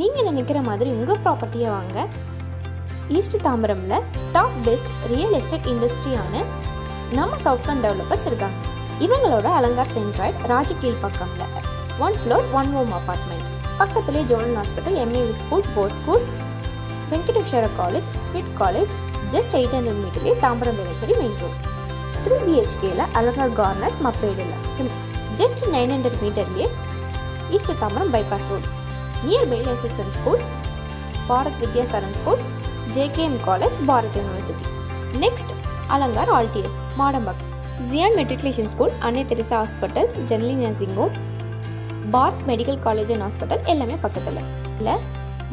நீங்கள் நினைக்கிற மாதிரி உங்கள் ப்ராப்பர்ட்டியை வாங்க. ஈஸ்ட் தாம்பரமில் டாப் பெஸ்ட் ரியல் எஸ்டேட் இண்டஸ்ட்ரியான நம்ம சவுத்கன் டெவலப்பர்ஸ் இருக்காங்க. இவங்களோட அலங்கார் சென்ட்ராய்ட் ராஜி கீழ்ப்பக்கம்ல one floor one home apartment பக்கத்துலேயே ஜோனல் ஹாஸ்பிட்டல் எம்ஏவி ஸ்கூல் போ school Venkateswara college sweet college just eight hundred மீட்டர்லேயே Tambaram Velachery main road three பிஹெச்கேல Alankar corner மப்பேடில் just nine hundred மீட்டர்லேயே east Tambaram bypass road nearby SSN school Bharat Vidyashram school JKM college Bharat university next Alankar ஆல்டிஎஸ் Madambakkam Zion matriculation school Annai Teresa hospital general nursing home Bharat medical college and hospital எல்லாமே பக்கத்தில். இல்லை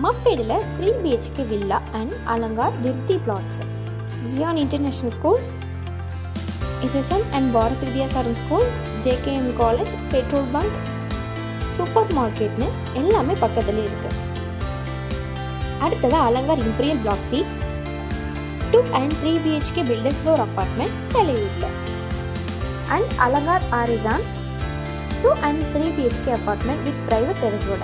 மப்பேடில் three BHK villa and Alankar விர்த்தி flats Zion international school SSM and Bharat Vidyashram school JKM college petrol bunk super மார்க்கெட்னு எல்லாமே பக்கத்துலேயே இருக்குது அடுத்ததாக Alankar imperial block C two and three BHK builder floor apartment செலையூரில். And Alankar Horizon two and three BHK apartment with private டெரஸோட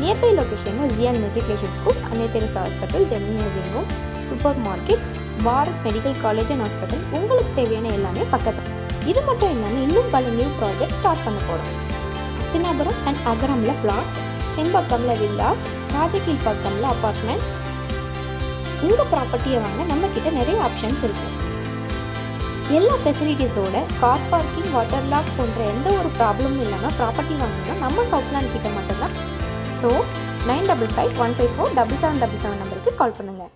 nearby லொக்கேஷனில் Zion matriculation school Annai Teresa hospital general super market Bharat medical college and hospital உங்களுக்கு தேவையான எல்லாமே பக்கத்தில். இது மட்டும் இல்லாமல் இன்னும் பல நியூ ப்ராஜெக்ட் ஸ்டார்ட் பண்ண போகிறோம் சின்னாபுரம் அண்ட் அகரமில் பிளாட்ஸ் செம்பக்கமில் வில்லாஸ் ராஜகீழ் பக்கமில் அப்பார்ட்மெண்ட்ஸ் உங்கள் ப்ராப்பர்ட்டியை வாங்க நம்ம கிட்ட நிறைய ஆப்ஷன்ஸ் இருக்கு. எல்லா ஃபெசிலிட்டிஸோட கார் பார்க்கிங் வாட்டர் லாக் போன்ற எந்த ஒரு ப்ராப்ளமும் இல்லாமல் ப்ராப்பர்ட்டி வாங்கினா நம்ம சவுத்லாண்ட் கிட்ட மட்டும்தான். So nine double five one five four double seven double seven நம்பருக்கு கால் பண்ணுங்கள்